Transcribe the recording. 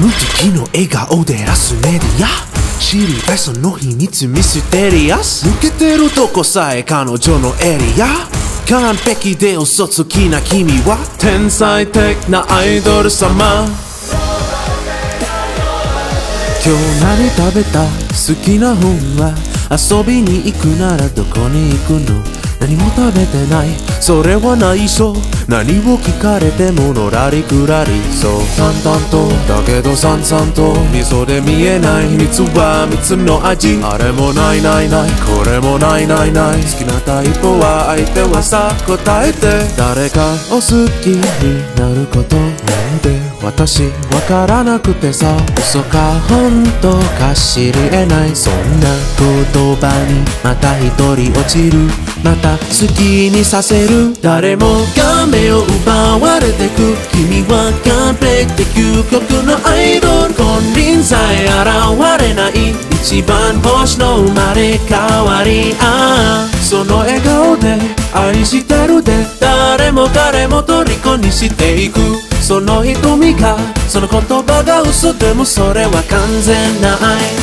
無敵の笑顔でラスメディア知りたいその秘密ミステリアス抜けてるとこさえ彼女のエリア。完璧で嘘つきな君は天才的なアイドル様。今日何食べた？好きな本は。遊びに行くならどこに行くの？何も食べてない。それは内緒。何を聞かれてものらりくらりそう。淡々とだけどさんさんと。味噌で見えない。秘密は蜜の味。あれもないないない。これもないないない。好きなタイプは相手はさ答えて。誰かを好きになること。私わからなくてさ。嘘か。本当か知り得ない。そんな言葉にまた一人落ちる。また好きにさせる。誰もが目を奪われてく。君は完璧で究極のアイドル。金輪さえ現れない。一番星の生まれ変わりああその笑顔で愛してるで。誰も彼も虜にしていく。その瞳がその言葉が嘘でもそれは完全な愛